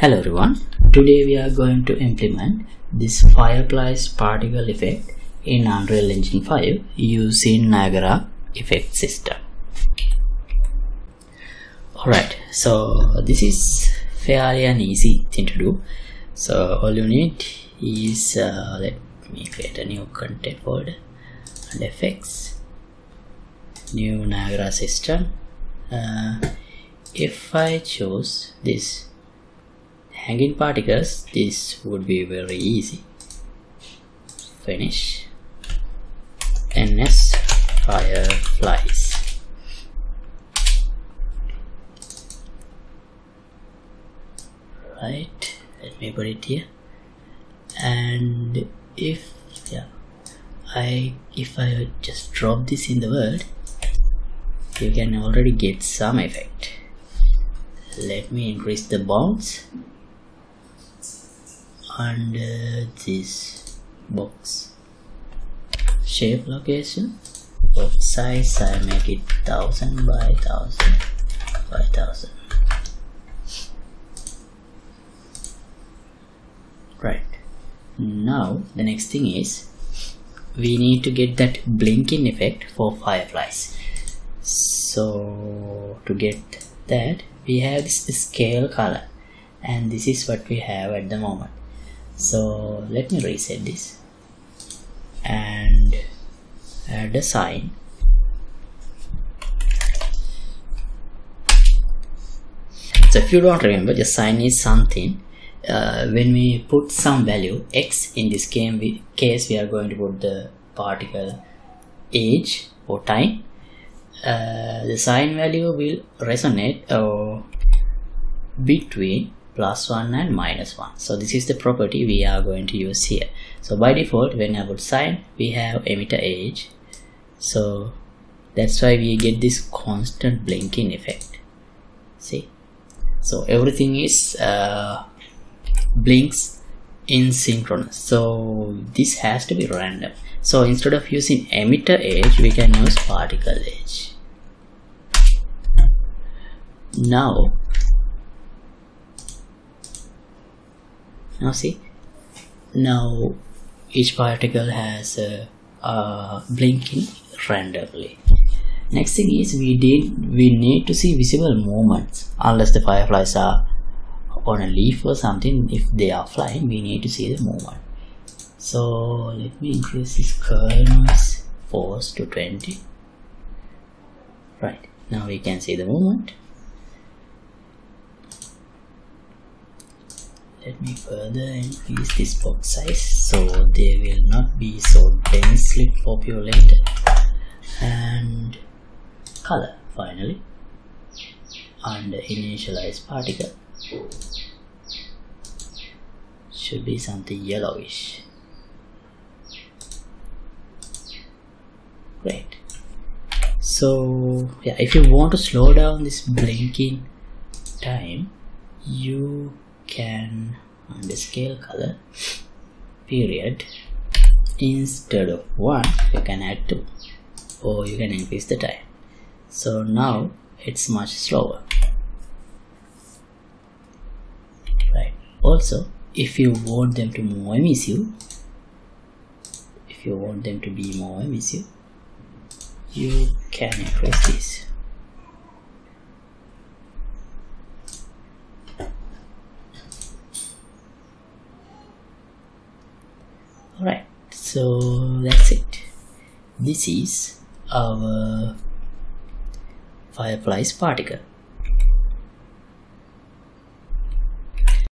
Hello everyone, today we are going to implement this Fireflies particle effect in Unreal Engine 5 using Niagara effect system. Alright, so this is fairly an easy thing to do. So all you need is, uh, let me create a new content folder and effects, new Niagara system. Uh, if I choose this hanging particles this would be very easy. Finish. Ns fireflies. Right let me put it here. And if yeah i if i just drop this in the world you can already get some effect. Let me increase the bounce under this box. Shape location. Box size I make it 1000 by 1000 by 1000 right. Now the next thing is we need to get that blinking effect for fireflies. So to get that we have this scale color. And this is what we have at the moment so let me reset this. And add a sine. So if you don't remember the sine is something. Uh, when we put some value x in this we, case we are going to put the particle age or time uh, the sine value will resonate uh, between plus 1 and minus 1 so this is the property we are going to use here. So by default when I put sine we have emitter age. So that's why we get this constant blinking effect. See? So everything is uh, blinks in synchronous. So this has to be random. So instead of using emitter age we can use particle age. Now now see? Now each particle has a, a blinking randomly. Next thing is we did we need to see visible movements. Unless the fireflies are on a leaf or something if they are flying we need to see the movement. So let me increase this noise force to 20 right. Now we can see the movement let me further increase this box size. So they will not be so densely populated. And color finally. And initialize particle. Should be something yellowish. Great. So yeah if you want to slow down this blinking time you can under scale color period instead of 1 you can add 2 or you can increase the time. So now it's much slower. Right. Also if you want them to more emissive if you want them to be more emissive you can increase this alright so that's it. This is our fireflies particle